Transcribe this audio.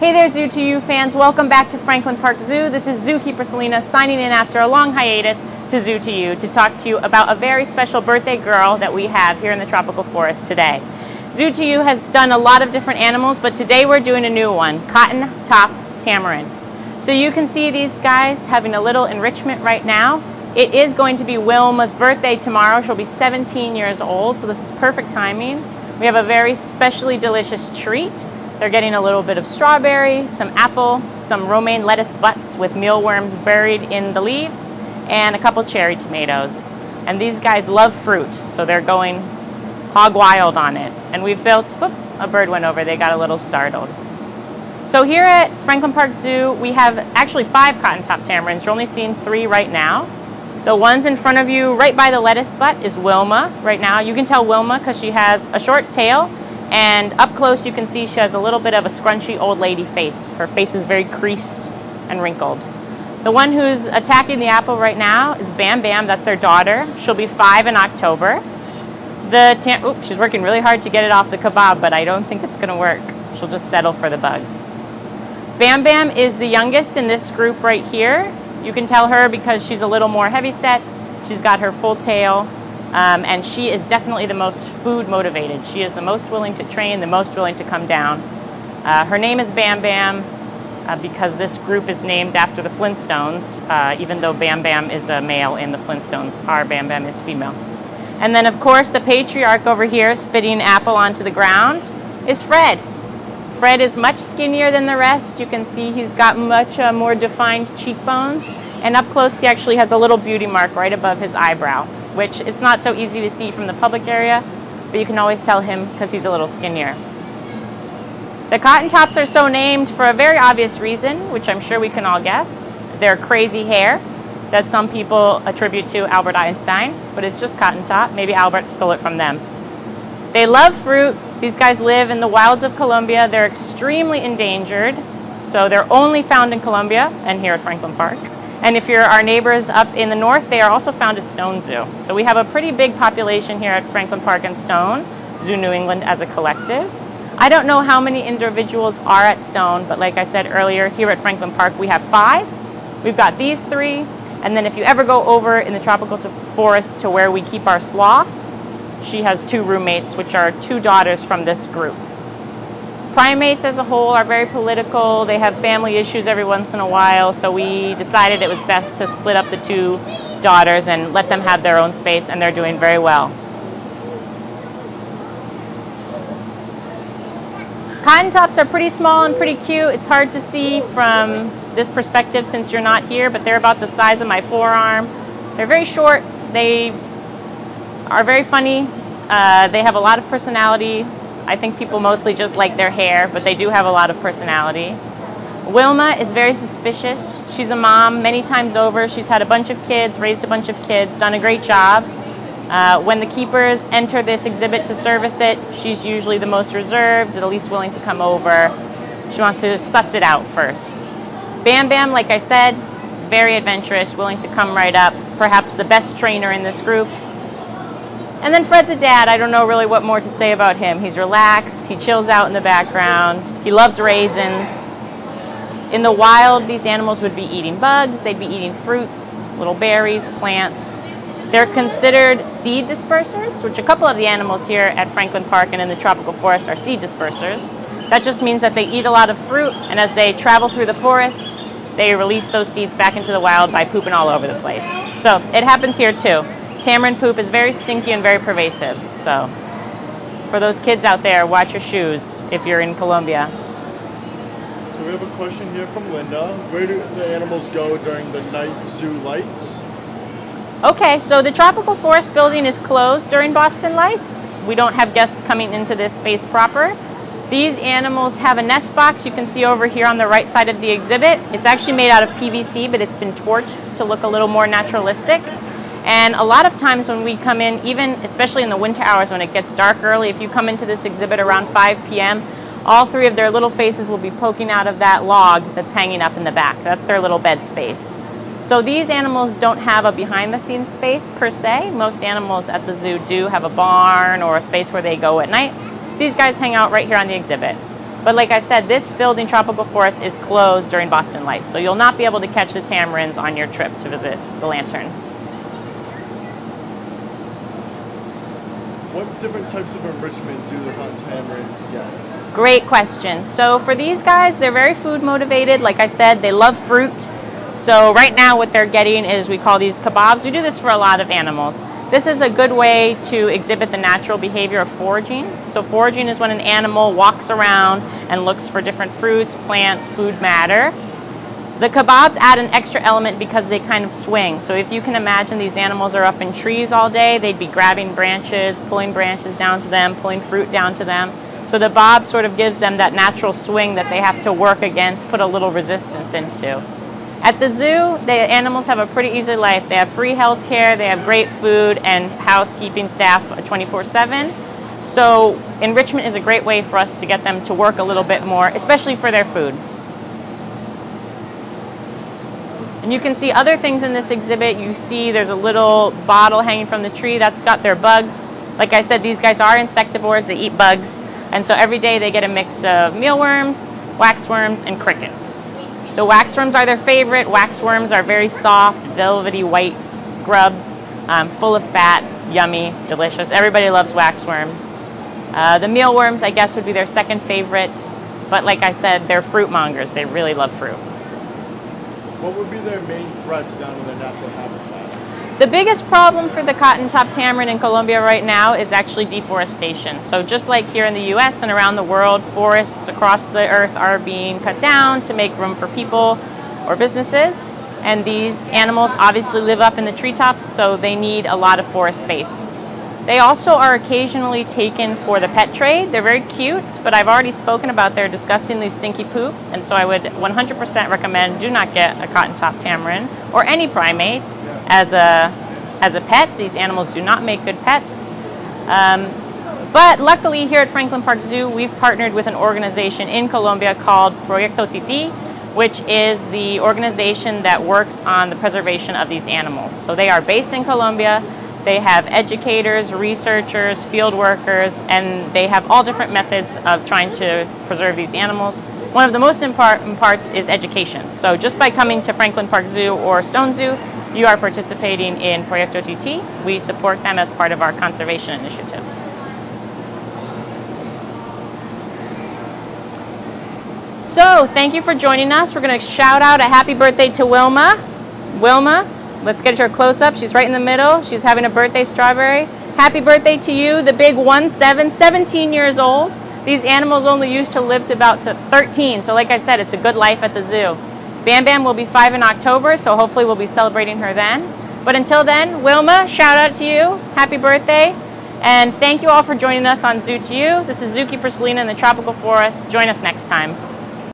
Hey there, Zoo to You fans. Welcome back to Franklin Park Zoo. This is Zookeeper Celina signing in after a long hiatus to Zoo to You to talk to you about a very special birthday girl that we have here in the tropical forest today. Zoo to You has done a lot of different animals, but today we're doing a new one, Cotton Top Tamarin. So you can see these guys having a little enrichment right now. It is going to be Wilma's birthday tomorrow. She'll be 17 years old, so this is perfect timing. We have a very specially delicious treat. They're getting a little bit of strawberry, some apple, some romaine lettuce butts with mealworms buried in the leaves, and a couple cherry tomatoes. And these guys love fruit, so they're going hog wild on it. And we've built, whoop, a bird went over, they got a little startled. So here at Franklin Park Zoo, we have actually five cotton top tamarins. You're only seeing three right now. The ones in front of you, right by the lettuce butt, is Wilma right now. You can tell Wilma because she has a short tail and up close you can see she has a little bit of a scrunchy old lady face. Her face is very creased and wrinkled. The one who's attacking the apple right now is Bam Bam. That's their daughter. She'll be five in October. The Oops, she's working really hard to get it off the kebab, but I don't think it's going to work. She'll just settle for the bugs. Bam Bam is the youngest in this group right here. You can tell her because she's a little more heavy set. She's got her full tail um, and she is definitely the most food motivated. She is the most willing to train, the most willing to come down. Uh, her name is Bam Bam uh, because this group is named after the Flintstones, uh, even though Bam Bam is a male in the Flintstones, our Bam Bam is female. And then, of course, the patriarch over here spitting apple onto the ground is Fred. Fred is much skinnier than the rest. You can see he's got much uh, more defined cheekbones. And up close, he actually has a little beauty mark right above his eyebrow which is not so easy to see from the public area, but you can always tell him because he's a little skinnier. The cotton tops are so named for a very obvious reason, which I'm sure we can all guess. Their crazy hair that some people attribute to Albert Einstein, but it's just cotton top. Maybe Albert stole it from them. They love fruit. These guys live in the wilds of Colombia. They're extremely endangered, so they're only found in Colombia and here at Franklin Park. And if you're our neighbors up in the north, they are also found at Stone Zoo. So we have a pretty big population here at Franklin Park and Stone, Zoo New England as a collective. I don't know how many individuals are at Stone, but like I said earlier, here at Franklin Park we have five. We've got these three, and then if you ever go over in the tropical forest to where we keep our sloth, she has two roommates, which are two daughters from this group. Primates as a whole are very political. They have family issues every once in a while, so we decided it was best to split up the two daughters and let them have their own space, and they're doing very well. Cotton tops are pretty small and pretty cute. It's hard to see from this perspective since you're not here, but they're about the size of my forearm. They're very short. They are very funny. Uh, they have a lot of personality. I think people mostly just like their hair, but they do have a lot of personality. Wilma is very suspicious. She's a mom many times over. She's had a bunch of kids, raised a bunch of kids, done a great job. Uh, when the keepers enter this exhibit to service it, she's usually the most reserved, the least willing to come over. She wants to suss it out first. Bam Bam, like I said, very adventurous, willing to come right up, perhaps the best trainer in this group, and then Fred's a dad. I don't know really what more to say about him. He's relaxed. He chills out in the background. He loves raisins. In the wild, these animals would be eating bugs. They'd be eating fruits, little berries, plants. They're considered seed dispersers, which a couple of the animals here at Franklin Park and in the tropical forest are seed dispersers. That just means that they eat a lot of fruit, and as they travel through the forest, they release those seeds back into the wild by pooping all over the place. So it happens here too. Tamarin poop is very stinky and very pervasive. So for those kids out there, watch your shoes if you're in Colombia. So we have a question here from Linda. Where do the animals go during the night zoo lights? Okay, so the Tropical Forest building is closed during Boston Lights. We don't have guests coming into this space proper. These animals have a nest box you can see over here on the right side of the exhibit. It's actually made out of PVC, but it's been torched to look a little more naturalistic. And a lot of times when we come in, even especially in the winter hours when it gets dark early, if you come into this exhibit around 5 p.m., all three of their little faces will be poking out of that log that's hanging up in the back. That's their little bed space. So these animals don't have a behind the scenes space per se. Most animals at the zoo do have a barn or a space where they go at night. These guys hang out right here on the exhibit. But like I said, this building, Tropical Forest, is closed during Boston Lights, so you'll not be able to catch the tamarins on your trip to visit the lanterns. What different types of enrichment do the hunt tamarins get? Great question. So for these guys, they're very food motivated. Like I said, they love fruit. So right now what they're getting is we call these kebabs. We do this for a lot of animals. This is a good way to exhibit the natural behavior of foraging. So foraging is when an animal walks around and looks for different fruits, plants, food matter. The kebabs add an extra element because they kind of swing. So if you can imagine these animals are up in trees all day, they'd be grabbing branches, pulling branches down to them, pulling fruit down to them. So the bob sort of gives them that natural swing that they have to work against, put a little resistance into. At the zoo, the animals have a pretty easy life. They have free health care, they have great food, and housekeeping staff 24-7. So enrichment is a great way for us to get them to work a little bit more, especially for their food. And you can see other things in this exhibit. You see there's a little bottle hanging from the tree that's got their bugs. Like I said, these guys are insectivores, they eat bugs. And so every day they get a mix of mealworms, waxworms, and crickets. The waxworms are their favorite. Waxworms are very soft, velvety white grubs, um, full of fat, yummy, delicious. Everybody loves waxworms. Uh, the mealworms, I guess, would be their second favorite. But like I said, they're fruit mongers. They really love fruit. What would be their main threats down in their natural habitat? The biggest problem for the cotton top tamarin in Colombia right now is actually deforestation. So just like here in the US and around the world, forests across the earth are being cut down to make room for people or businesses. And these animals obviously live up in the treetops, so they need a lot of forest space. They also are occasionally taken for the pet trade. They're very cute, but I've already spoken about their disgustingly stinky poop, and so I would 100% recommend do not get a cotton top tamarin or any primate as a as a pet. These animals do not make good pets. Um, but luckily here at Franklin Park Zoo, we've partnered with an organization in Colombia called Proyecto Titi, which is the organization that works on the preservation of these animals. So they are based in Colombia. They have educators, researchers, field workers, and they have all different methods of trying to preserve these animals. One of the most important parts is education. So just by coming to Franklin Park Zoo or Stone Zoo, you are participating in Proyecto Titi. We support them as part of our conservation initiatives. So thank you for joining us. We're going to shout out a happy birthday to Wilma. Wilma, let's get her close up. She's right in the middle. She's having a birthday strawberry. Happy birthday to you, the big one, seven, 17 years old. These animals only used to live to about to 13. So like I said, it's a good life at the zoo. Bam Bam will be five in October, so hopefully we'll be celebrating her then. But until then, Wilma, shout out to you. Happy birthday. And thank you all for joining us on Zoo to You. This is Zookeeper Celina in the Tropical Forest. Join us next time.